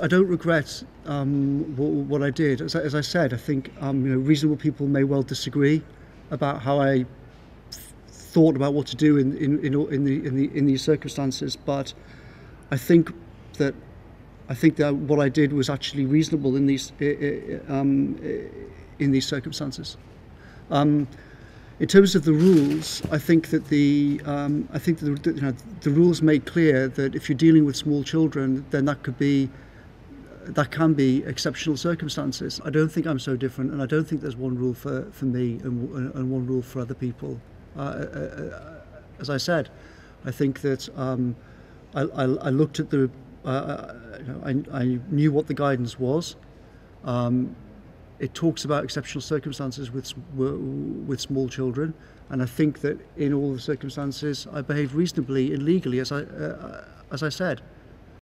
I don't regret um, what, what I did. As I, as I said, I think um, you know reasonable people may well disagree about how I th- thought about what to do in in, in, in the in the in these circumstances. But I think that I think that what I did was actually reasonable in these um, in these circumstances. Um, in terms of the rules, I think that the um, I think that the, you know, the rules make clear that if you're dealing with small children, then that could be that can be exceptional circumstances. I don't think I'm so different, and I don't think there's one rule for, for me and, and one rule for other people. Uh, uh, uh, as I said, I think that um, I, I, I looked at the, uh, uh, you know, I, I knew what the guidance was. Um, it talks about exceptional circumstances with, with small children, and I think that in all the circumstances, I behaved reasonably and legally, as I, uh, uh as I said.